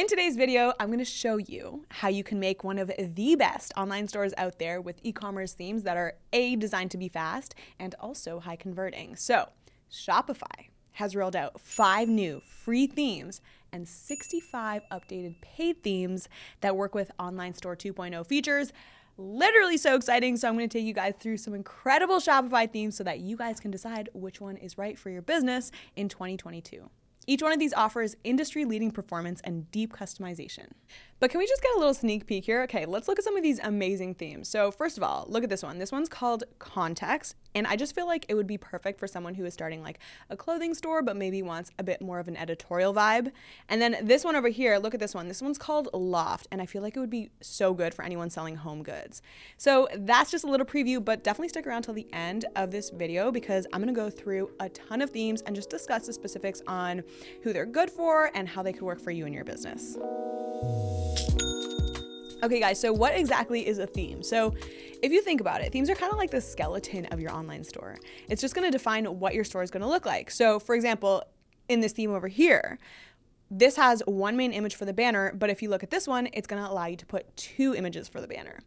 In today's video, I'm going to show you how you can make one of the best online stores out there with e-commerce themes that are A, designed to be fast and also high converting. So Shopify has rolled out five new free themes and 65 updated paid themes that work with Online Store 2.0 features. Literally so exciting. So, I'm going to take you guys through some incredible Shopify themes so that you guys can decide which one is right for your business in 2022. Each one of these offers industry leading performance and deep customization. But can we just get a little sneak peek here? Okay, let's look at some of these amazing themes. So, first of all, look at this one. This one's called Context, and I just feel like it would be perfect for someone who is starting like a clothing store but maybe wants a bit more of an editorial vibe. And then this one over here, look at this one. This one's called Loft, and I feel like it would be so good for anyone selling home goods. So, that's just a little preview, but definitely stick around till the end of this video because I'm gonna go through a ton of themes and just discuss the specifics on who they're good for and how they could work for you and your business. Okay, guys, so what exactly is a theme? So, if you think about it, themes are kind of like the skeleton of your online store. It's just gonna define what your store is gonna look like. So, for example, in this theme over here, this has one main image for the banner, but if you look at this one, it's gonna allow you to put two images for the banner.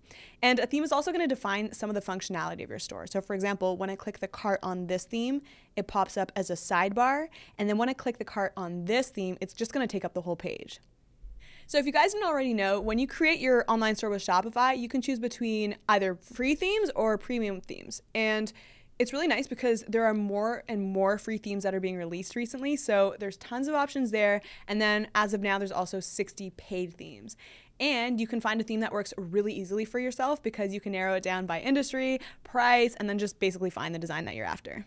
And a theme is also gonna define some of the functionality of your store. So for example, when I click the cart on this theme, it pops up as a sidebar. And then when I click the cart on this theme, it's just gonna take up the whole page. So if you guys didn't already know, when you create your online store with Shopify, you can choose between either free themes or premium themes. And it's really nice because there are more and more free themes that are being released recently. So there's tons of options there. And then as of now, there's also 60 paid themes. And you can find a theme that works really easily for yourself because you can narrow it down by industry, price, and then just basically find the design that you're after.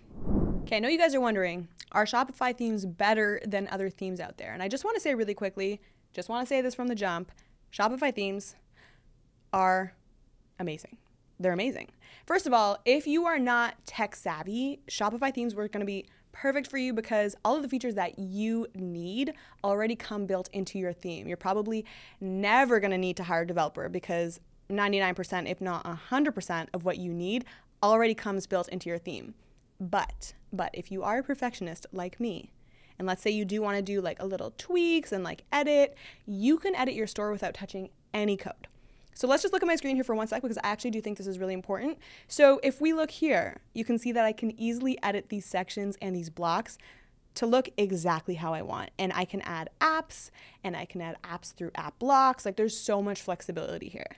Okay, I know you guys are wondering, are Shopify themes better than other themes out there? And I just want to say really quickly, just want to say this from the jump Shopify themes are amazing. They're amazing. First of all, if you are not tech savvy, Shopify themes were going to be perfect for you because all of the features that you need already come built into your theme. You're probably never going to need to hire a developer because 99%, if not 100% of what you need already comes built into your theme. But, but if you are a perfectionist like me, and let's say you do want to do like a little tweaks and like edit, you can edit your store without touching any code. So let's just look at my screen here for one sec because I actually do think this is really important. So if we look here, you can see that I can easily edit these sections and these blocks to look exactly how I want. And I can add apps and I can add apps through app blocks. Like there's so much flexibility here.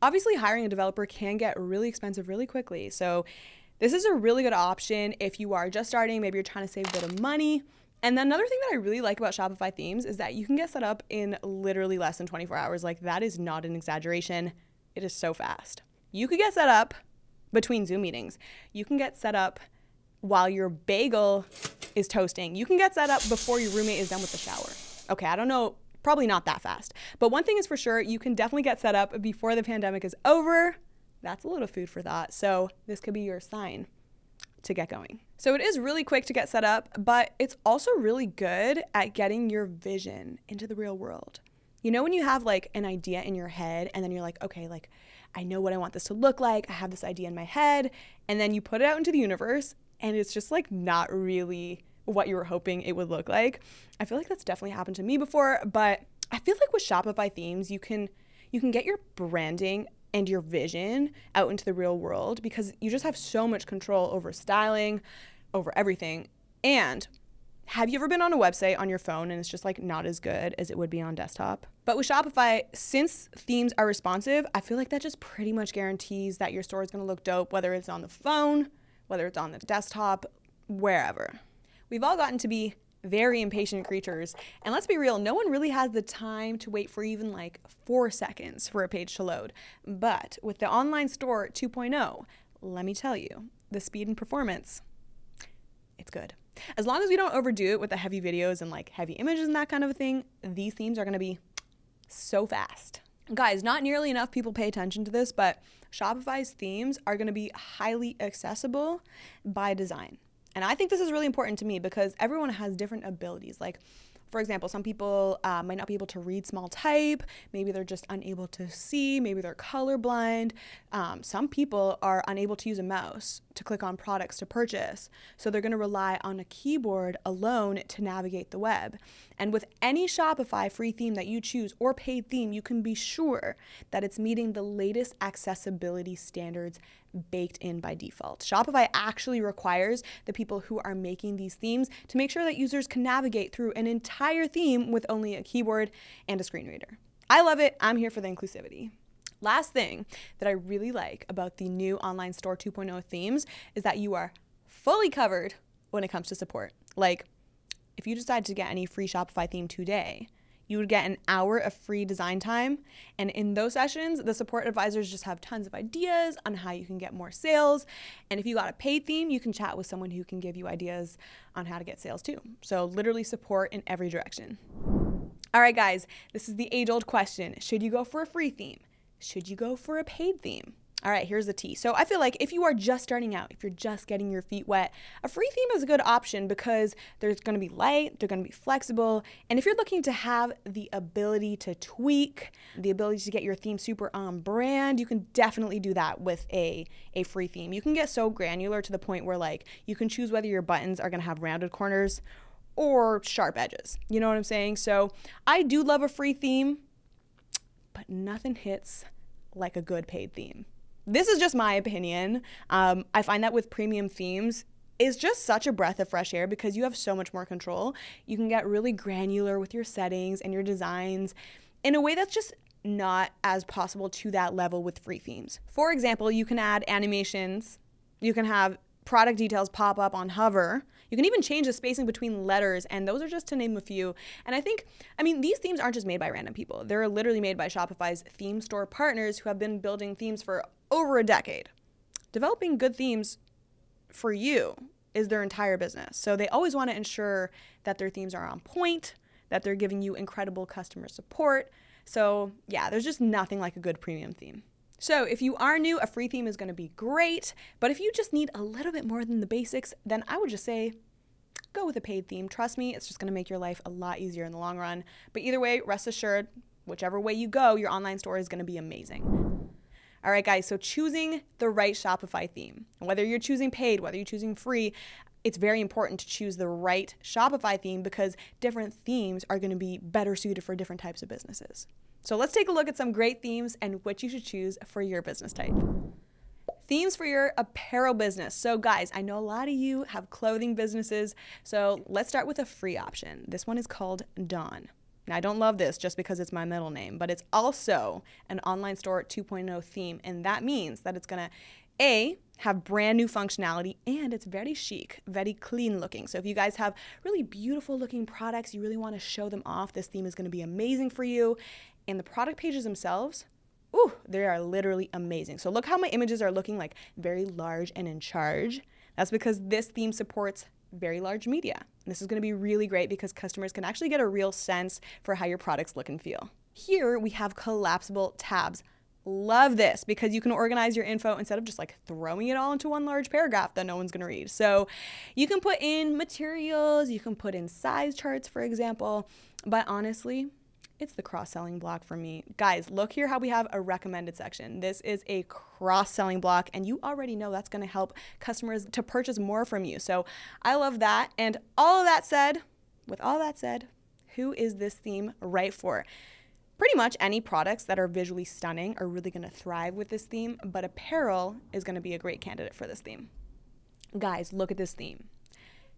Obviously, hiring a developer can get really expensive really quickly. So this is a really good option if you are just starting, maybe you're trying to save a bit of money and then another thing that I really like about Shopify themes is that you can get set up in literally less than 24 hours. Like, that is not an exaggeration. It is so fast. You could get set up between Zoom meetings. You can get set up while your bagel is toasting. You can get set up before your roommate is done with the shower. Okay, I don't know, probably not that fast. But one thing is for sure, you can definitely get set up before the pandemic is over. That's a little food for thought. So, this could be your sign to get going. So it is really quick to get set up, but it's also really good at getting your vision into the real world. You know, when you have like an idea in your head and then you're like, okay, like I know what I want this to look like, I have this idea in my head, and then you put it out into the universe and it's just like not really what you were hoping it would look like. I feel like that's definitely happened to me before, but I feel like with Shopify themes, you can you can get your branding and your vision out into the real world because you just have so much control over styling, over everything. And have you ever been on a website on your phone and it's just like not as good as it would be on desktop? But with Shopify, since themes are responsive, I feel like that just pretty much guarantees that your store is going to look dope, whether it's on the phone, whether it's on the desktop, wherever. We've all gotten to be very impatient creatures. And let's be real, no one really has the time to wait for even like four seconds for a page to load. But with the online store 2.0, let me tell you, the speed and performance, it's good. As long as we don't overdo it with the heavy videos and like heavy images and that kind of a thing, these themes are gonna be so fast. Guys, not nearly enough people pay attention to this, but Shopify's themes are gonna be highly accessible by design. And I think this is really important to me because everyone has different abilities. Like, for example, some people uh, might not be able to read small type. Maybe they're just unable to see. Maybe they're colorblind. Um, some people are unable to use a mouse to click on products to purchase. So they're going to rely on a keyboard alone to navigate the web. And with any Shopify free theme that you choose or paid theme, you can be sure that it's meeting the latest accessibility standards baked in by default. Shopify actually requires the people who are making these themes to make sure that users can navigate through an entire theme with only a keyboard and a screen reader. I love it. I'm here for the inclusivity. Last thing that I really like about the new Online Store 2.0 themes is that you are fully covered when it comes to support. Like, if you decide to get any free Shopify theme today, you would get an hour of free design time. And in those sessions, the support advisors just have tons of ideas on how you can get more sales. And if you got a paid theme, you can chat with someone who can give you ideas on how to get sales too. So, literally, support in every direction. All right, guys, this is the age old question Should you go for a free theme? Should you go for a paid theme? All right, here's the tea. So I feel like if you are just starting out, if you're just getting your feet wet, a free theme is a good option because there's going to be light, they're going to be flexible, and if you're looking to have the ability to tweak, the ability to get your theme super on brand, you can definitely do that with a a free theme. You can get so granular to the point where like you can choose whether your buttons are going to have rounded corners or sharp edges. You know what I'm saying? So I do love a free theme, but nothing hits like a good paid theme this is just my opinion. Um, I find that with premium themes, is just such a breath of fresh air because you have so much more control. You can get really granular with your settings and your designs in a way that's just not as possible to that level with free themes. For example, you can add animations, you can have product details pop up on hover. You can even change the spacing between letters, and those are just to name a few. And I think, I mean, these themes aren't just made by random people. They're literally made by Shopify's theme store partners who have been building themes for over a decade. Developing good themes for you is their entire business. So they always want to ensure that their themes are on point, that they're giving you incredible customer support. So, yeah, there's just nothing like a good premium theme. So, if you are new, a free theme is going to be great. But if you just need a little bit more than the basics, then I would just say go with a paid theme. Trust me, it's just going to make your life a lot easier in the long run. But either way, rest assured, whichever way you go, your online store is going to be amazing. All right, guys, so choosing the right Shopify theme, whether you're choosing paid, whether you're choosing free, it's very important to choose the right Shopify theme because different themes are going to be better suited for different types of businesses. So let's take a look at some great themes and what you should choose for your business type. Themes for your apparel business. So, guys, I know a lot of you have clothing businesses. So, let's start with a free option. This one is called Dawn. Now, I don't love this just because it's my middle name, but it's also an online store 2.0 theme. And that means that it's going to a, have brand new functionality and it's very chic, very clean looking. So if you guys have really beautiful looking products, you really want to show them off, this theme is going to be amazing for you. And the product pages themselves, ooh, they are literally amazing. So look how my images are looking like very large and in charge. That's because this theme supports very large media. This is going to be really great because customers can actually get a real sense for how your products look and feel. Here we have collapsible tabs. Love this because you can organize your info instead of just like throwing it all into one large paragraph that no one's going to read. So you can put in materials, you can put in size charts, for example. But honestly, it's the cross selling block for me. Guys, look here how we have a recommended section. This is a cross selling block, and you already know that's gonna help customers to purchase more from you. So I love that. And all of that said, with all that said, who is this theme right for? Pretty much any products that are visually stunning are really gonna thrive with this theme, but apparel is gonna be a great candidate for this theme. Guys, look at this theme.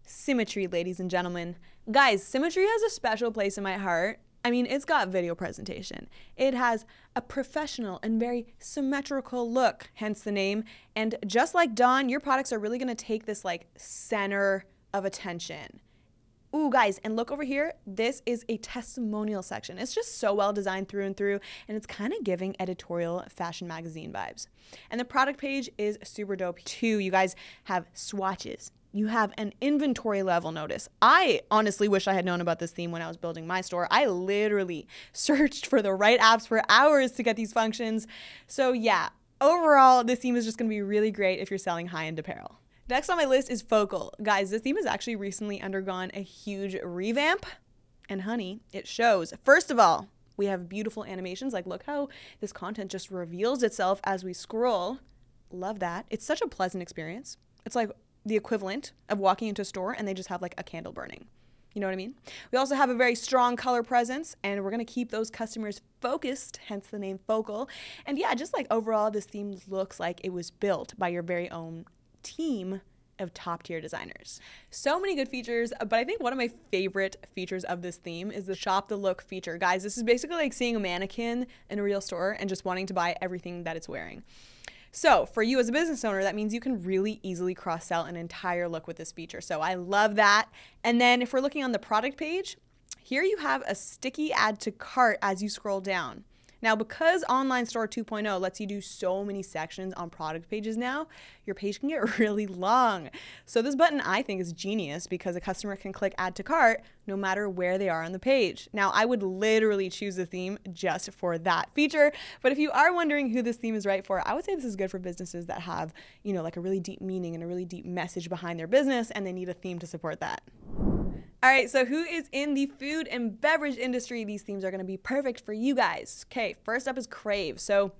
Symmetry, ladies and gentlemen. Guys, symmetry has a special place in my heart I mean, it's got video presentation. It has a professional and very symmetrical look, hence the name. And just like Dawn, your products are really gonna take this like center of attention. Ooh, guys, and look over here. This is a testimonial section. It's just so well designed through and through, and it's kind of giving editorial fashion magazine vibes. And the product page is super dope too. You guys have swatches, you have an inventory level notice. I honestly wish I had known about this theme when I was building my store. I literally searched for the right apps for hours to get these functions. So, yeah, overall, this theme is just gonna be really great if you're selling high end apparel. Next on my list is Focal. Guys, this theme has actually recently undergone a huge revamp. And honey, it shows. First of all, we have beautiful animations. Like, look how this content just reveals itself as we scroll. Love that. It's such a pleasant experience. It's like the equivalent of walking into a store and they just have like a candle burning. You know what I mean? We also have a very strong color presence, and we're gonna keep those customers focused, hence the name Focal. And yeah, just like overall, this theme looks like it was built by your very own team of top tier designers. So many good features, but I think one of my favorite features of this theme is the shop the look feature. Guys, this is basically like seeing a mannequin in a real store and just wanting to buy everything that it's wearing. So, for you as a business owner, that means you can really easily cross sell an entire look with this feature. So, I love that. And then, if we're looking on the product page, here you have a sticky add to cart as you scroll down. Now, because Online Store 2.0 lets you do so many sections on product pages now, your page can get really long. So, this button I think is genius because a customer can click add to cart no matter where they are on the page. Now, I would literally choose a theme just for that feature, but if you are wondering who this theme is right for, I would say this is good for businesses that have, you know, like a really deep meaning and a really deep message behind their business and they need a theme to support that. All right, so who is in the food and beverage industry? These themes are to be perfect for you guys. Okay, first up is Crave. So,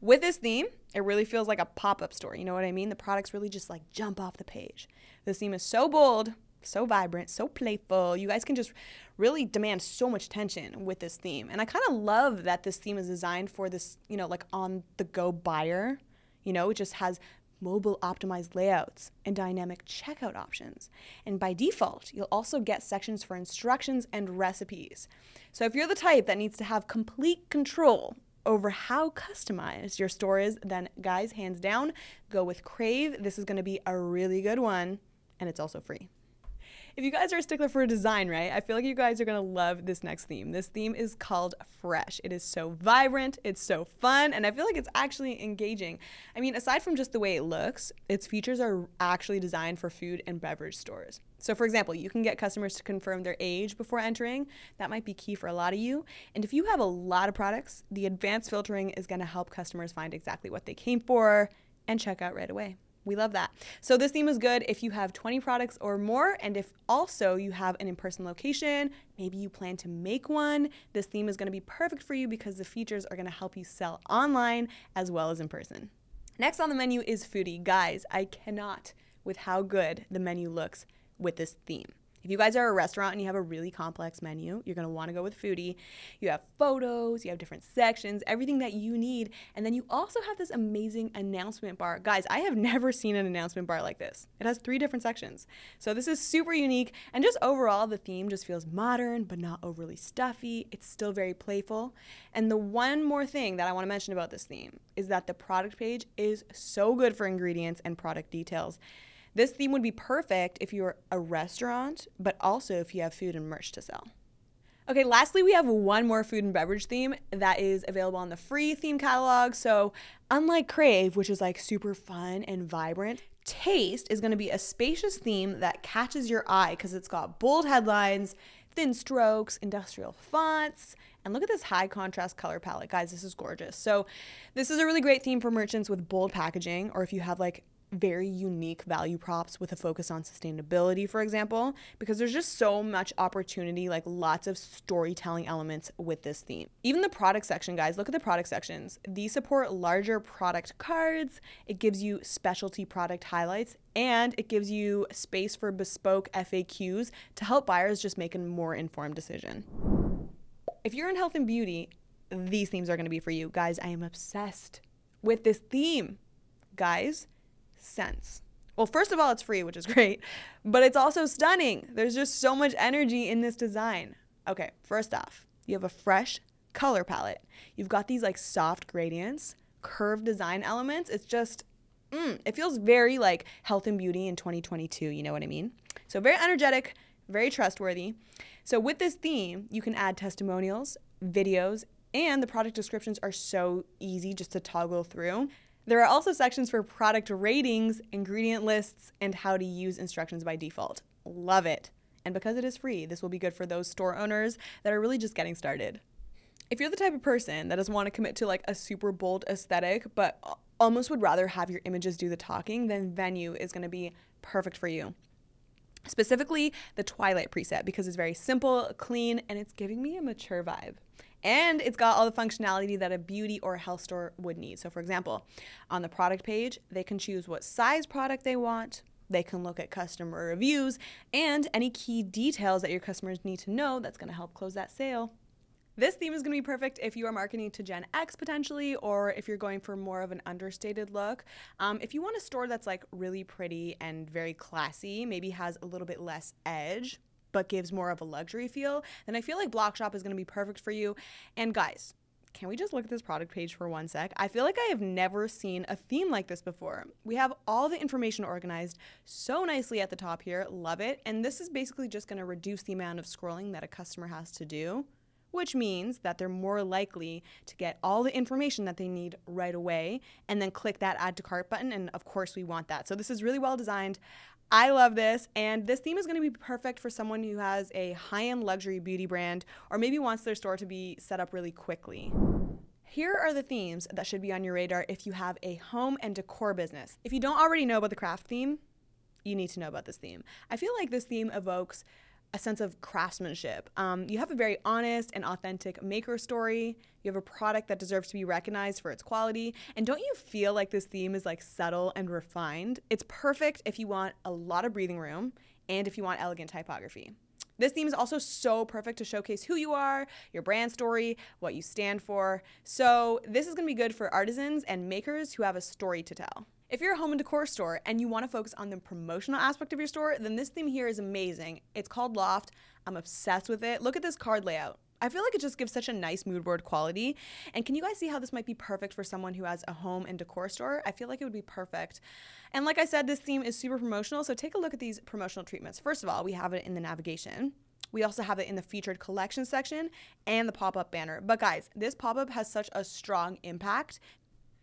with this theme, it really feels like a pop up store. You know what I mean? The products really just like jump off the page. This theme is so bold, so vibrant, so playful. You guys can just really demand so much tension with this theme. And I kind of love that this theme is designed for this, you know, like on the go buyer. You know, it just has mobile optimized layouts, and dynamic checkout options. And by default, you'll also get sections for instructions and recipes. So if you're the type that needs to have complete control over how customized your store is, then guys, hands down, go with Crave. This is going to be a really good one, and it's also free if you guys are a stickler for design, right, I feel like you guys are gonna love this next theme. This theme is called Fresh. It is so vibrant, it's so fun, and I feel like it's actually engaging. I mean, aside from just the way it looks, its features are actually designed for food and beverage stores. So, for example, you can get customers to confirm their age before entering. That might be key for a lot of you. And if you have a lot of products, the advanced filtering is to help customers find exactly what they came for and check out right away. We love that. So this theme is good if you have 20 products or more, and if also you have an in-person location, maybe you plan to make one, this theme is gonna be perfect for you because the features are gonna help you sell online as well as in person. Next on the menu is foodie. Guys, I cannot with how good the menu looks with this theme. If you guys are a restaurant and you have a really complex menu, you're gonna wanna go with Foodie. You have photos, you have different sections, everything that you need. And then you also have this amazing announcement bar. Guys, I have never seen an announcement bar like this. It has three different sections. So this is super unique. And just overall, the theme just feels modern, but not overly stuffy. It's still very playful. And the one more thing that I wanna mention about this theme is that the product page is so good for ingredients and product details. This theme would be perfect if you're a restaurant, but also if you have food and merch to sell. Okay, lastly, we have one more food and beverage theme that is available on the free theme catalog. So, unlike Crave, which is like super fun and vibrant, Taste is going to be a spacious theme that catches your eye because it's got bold headlines, thin strokes, industrial fonts, and look at this high contrast color palette. Guys, this is gorgeous. So, this is a really great theme for merchants with bold packaging, or if you have like very unique value props with a focus on sustainability, for example, because there's just so much opportunity, like lots of storytelling elements with this theme. Even the product section, guys, look at the product sections. These support larger product cards, it gives you specialty product highlights, and it gives you space for bespoke FAQs to help buyers just make a more informed decision. If you're in health and beauty, these themes are going to be for you. Guys, I am obsessed with this theme. Guys, sense. Well, first of all, it's free, which is great, but it's also stunning. There's just so much energy in this design. Okay, first off, you have a fresh color palette. You've got these like soft gradients, curved design elements. It's just, mm, it feels very like health and beauty in 2022. You know what I mean? So, very energetic, very trustworthy. So, with this theme, you can add testimonials, videos, and the product descriptions are so easy just to toggle through. There are also sections for product ratings, ingredient lists, and how to use instructions by default. Love it. And because it is free, this will be good for those store owners that are really just getting started. If you're the type of person that doesn't want to commit to like a super bold aesthetic, but almost would rather have your images do the talking, then Venue is going to be perfect for you. Specifically, the Twilight preset because it's very simple, clean, and it's giving me a mature vibe. And it's got all the functionality that a beauty or a health store would need. So, for example, on the product page, they can choose what size product they want, They can look at customer reviews and any key details that your customers need to know that's going to help close that sale. This theme is going to be perfect if you are marketing to Gen X potentially, or if you're going for more of an understated look. Um, if you want a store that's like really pretty and very classy, maybe has a little bit less edge, but gives more of a luxury feel, then I feel like Blockshop is going to be perfect for you. And guys, can we just look at this product page for one sec? I feel like I have never seen a theme like this before. We have all the information organized so nicely at the top here. Love it. And this is basically just going to reduce the amount of scrolling that a customer has to do which means that they're more likely to get all the information that they need right away and then click that add to cart button. And of course, we want that. So this is really well designed. I love this, and this theme is going to be perfect for someone who has a high end luxury beauty brand or maybe wants their store to be set up really quickly. Here are the themes that should be on your radar if you have a home and decor business. If you don't already know about the craft theme, you need to know about this theme. I feel like this theme evokes a sense of craftsmanship. Um, you have a very honest and authentic maker story. You have a product that deserves to be recognized for its quality. And don't you feel like this theme is like subtle and refined? It's perfect if you want a lot of breathing room and if you want elegant typography. This theme is also so perfect to showcase who you are, your brand story, what you stand for. So, this is gonna be good for artisans and makers who have a story to tell. If you're a home and decor store and you want to focus on the promotional aspect of your store, then this theme here is amazing. It's called Loft. I'm obsessed with it. Look at this card layout. I feel like it just gives such a nice mood board quality. And can you guys see how this might be perfect for someone who has a home and decor store? I feel like it would be perfect. And like I said, this theme is super promotional. So take a look at these promotional treatments. First of all, we have it in the navigation. We also have it in the featured collection section and the pop up banner. But guys, this pop up has such a strong impact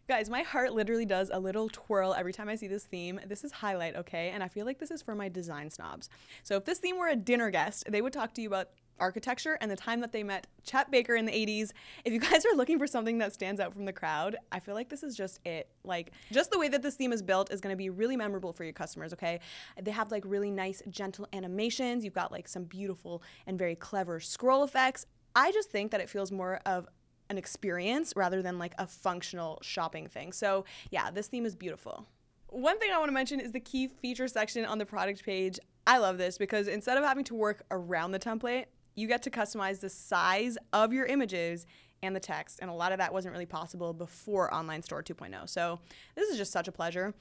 Guys, my heart literally does a little twirl every time I see this theme. This is highlight, okay? And I feel like this is for my design snobs. So if this theme were a dinner guest, they would talk to you about architecture and the time that they met Chet Baker in the 80s. If you guys are looking for something that stands out from the crowd, I feel like this is just it. Like, just the way that this theme is built is gonna be really memorable for your customers, okay? They have like really nice, gentle animations. You've got like some beautiful and very clever scroll effects. I just think that it feels more of an experience rather than like a functional shopping thing. So, yeah, this theme is beautiful. One thing I want to mention is the key feature section on the product page. I love this because instead of having to work around the template, you get to customize the size of your images and the text. And a lot of that wasn't really possible before Online Store 2.0. So this is just such a pleasure.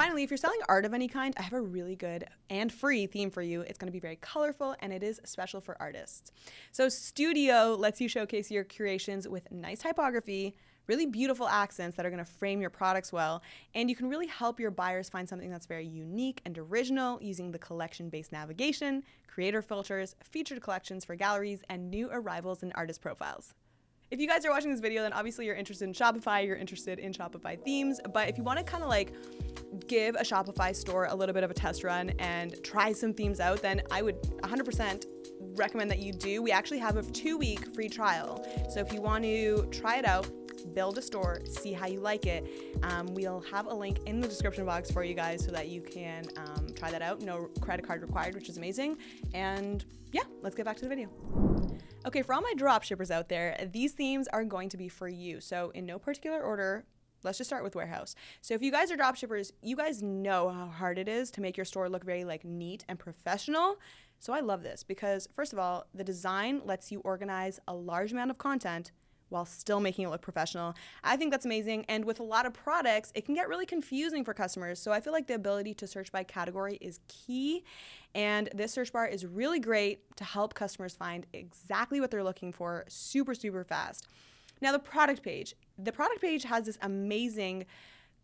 Finally, if you're selling art of any kind, I have a really good and free theme for you. It's going to be very colorful and it is special for artists. So, Studio lets you showcase your creations with nice typography, really beautiful accents that are going to frame your products well, and you can really help your buyers find something that's very unique and original using the collection based navigation, creator filters, featured collections for galleries, and new arrivals and artist profiles. If you guys are watching this video, then obviously you're interested in Shopify, you're interested in Shopify themes, but if you want to kind of like give a Shopify store a little bit of a test run and try some themes out, then I would 100% recommend that you do. We actually have a two week free trial. So if you want to try it out, build a store, see how you like it. Um, we'll have a link in the description box for you guys so that you can um, try that out. No credit card required, which is amazing. And yeah, let's get back to the video. Okay, for all my drop shippers out there, these themes are going to be for you. So in no particular order, let's just start with warehouse. So if you guys are drop shippers, you guys know how hard it is to make your store look very like neat and professional. So I love this because first of all, the design lets you organize a large amount of content while still making it look professional. I think that's amazing. And with a lot of products, it can get really confusing for customers. So I feel like the ability to search by category is key. And this search bar is really great to help customers find exactly what they're looking for super, super fast. Now, the product page. The product page has this amazing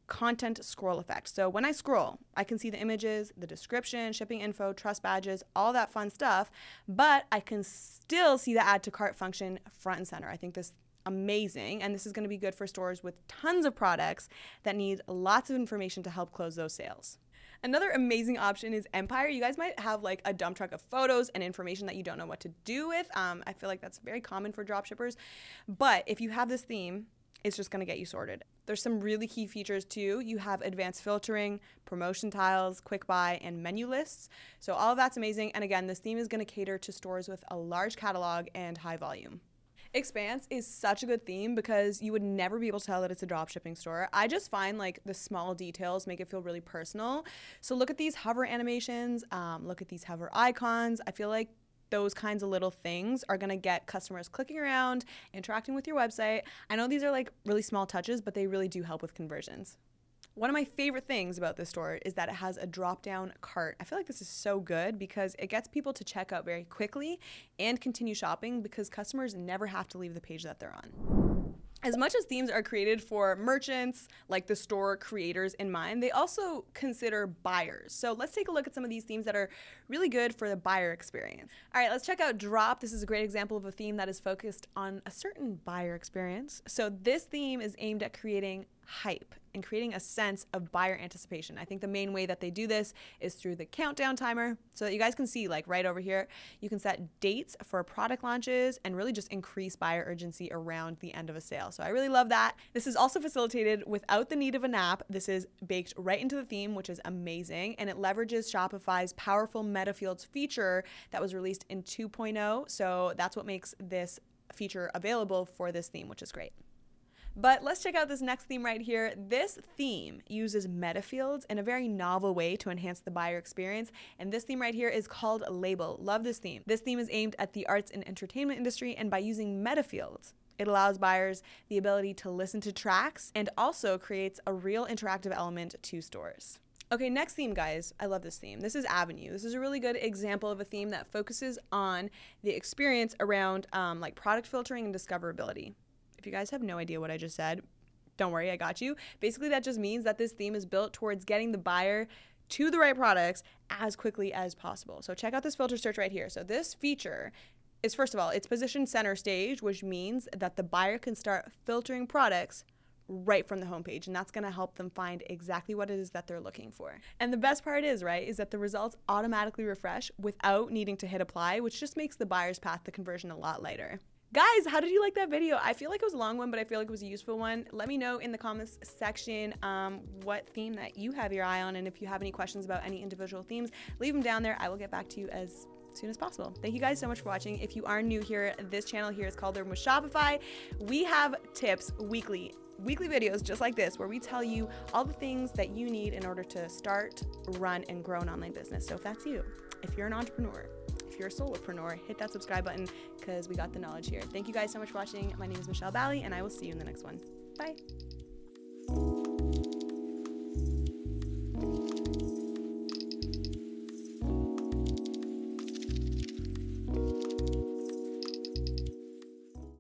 content scroll effect. So when I scroll, I can see the images, the description, shipping info, trust badges, all that fun stuff, but I can still see the add to cart function front and center. I think this amazing. And this is going to be good for stores with tons of products that need lots of information to help close those sales. Another amazing option is Empire. You guys might have like a dump truck of photos and information that you don't know what to do with. Um, I feel like that's very common for dropshippers. But if you have this theme, it's just going to get you sorted. There's some really key features too. You have advanced filtering, promotion tiles, quick buy, and menu lists. So all of that's amazing. And again, this theme is going to cater to stores with a large catalog and high volume. Expanse is such a good theme because you would never be able to tell that it's a drop shipping store. I just find like the small details make it feel really personal. So look at these hover animations, um, look at these hover icons. I feel like those kinds of little things are going to get customers clicking around, interacting with your website. I know these are like really small touches, but they really do help with conversions. One of my favorite things about this store is that it has a drop down cart. I feel like this is so good because it gets people to check out very quickly and continue shopping because customers never have to leave the page that they're on. As much as themes are created for merchants, like the store creators in mind, they also consider buyers. So let's take a look at some of these themes that are really good for the buyer experience. All right, let's check out Drop. This is a great example of a theme that is focused on a certain buyer experience. So this theme is aimed at creating hype and creating a sense of buyer anticipation. I think the main way that they do this is through the countdown timer so that you guys can see like right over here, you can set dates for product launches and really just increase buyer urgency around the end of a sale. So I really love that. This is also facilitated without the need of an app. This is baked right into the theme, which is amazing. And it leverages Shopify's powerful meta fields feature that was released in 2.0. So that's what makes this feature available for this theme, which is great. But let's check out this next theme right here. This theme uses meta fields in a very novel way to enhance the buyer experience. And this theme right here is called Label. Love this theme. This theme is aimed at the arts and entertainment industry. And by using meta fields, it allows buyers the ability to listen to tracks and also creates a real interactive element to stores. Okay, next theme, guys. I love this theme. This is Avenue. This is a really good example of a theme that focuses on the experience around um, like product filtering and discoverability. You guys have no idea what I just said, don't worry, I got you. Basically, that just means that this theme is built towards getting the buyer to the right products as quickly as possible. So check out this filter search right here. So this feature is first of all, it's positioned center stage, which means that the buyer can start filtering products right from the homepage and that's going to help them find exactly what it is that they're looking for. And the best part is, right, is that the results automatically refresh without needing to hit apply, which just makes the buyer's path to conversion a lot lighter. Guys, how did you like that video? I feel like it was a long one, but I feel like it was a useful one. Let me know in the comments section um, what theme that you have your eye on, and if you have any questions about any individual themes, leave them down there. I will get back to you as soon as possible. Thank you guys so much for watching. If you are new here, this channel here is called Learn with Shopify. We have tips weekly weekly videos just like this where we tell you all the things that you need in order to start, run, and grow an online business. So if that's you, if you're an entrepreneur, if you're a solopreneur, hit that subscribe button because we got the knowledge here. Thank you guys so much for watching. My name is Michelle Bally, and I will see you in the next one. Bye.